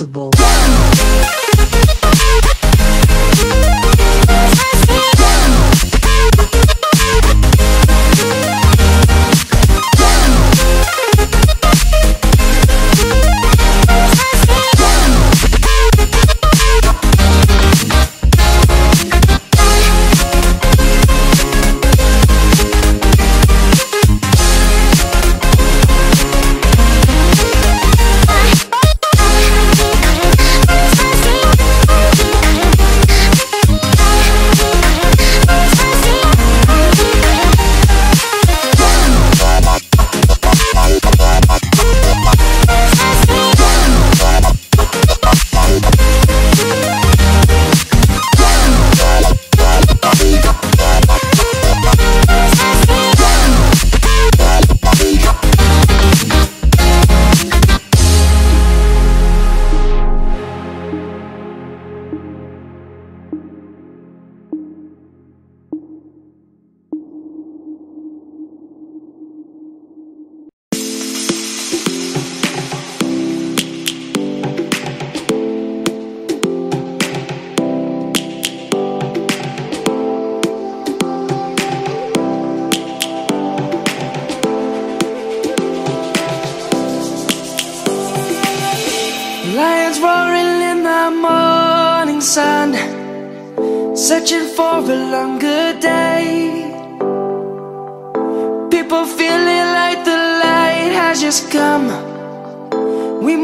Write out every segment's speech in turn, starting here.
possible.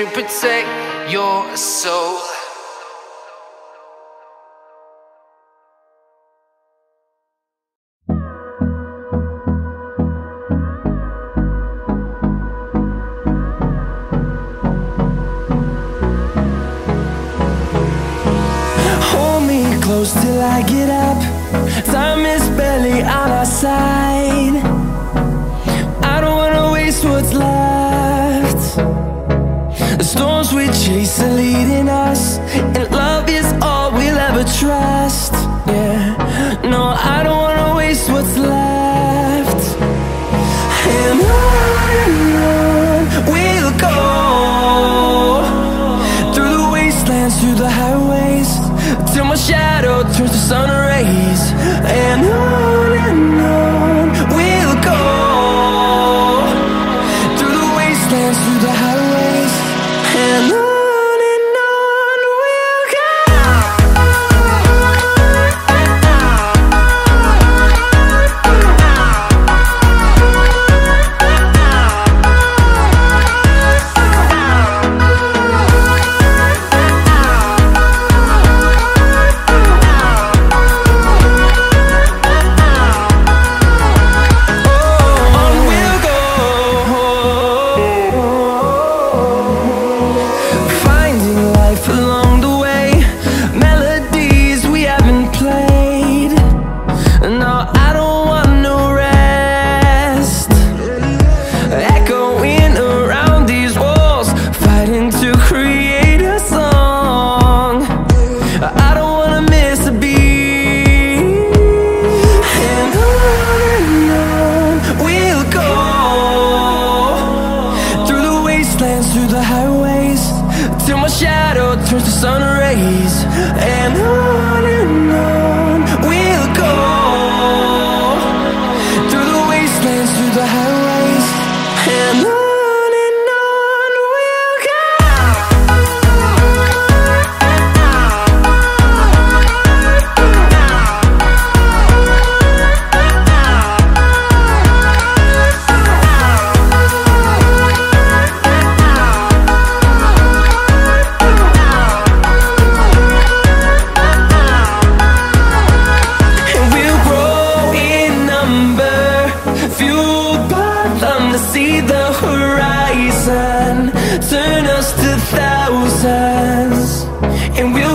to protect your soul. Hold me close till I get up Time is barely on our side chase are leading us.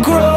Grow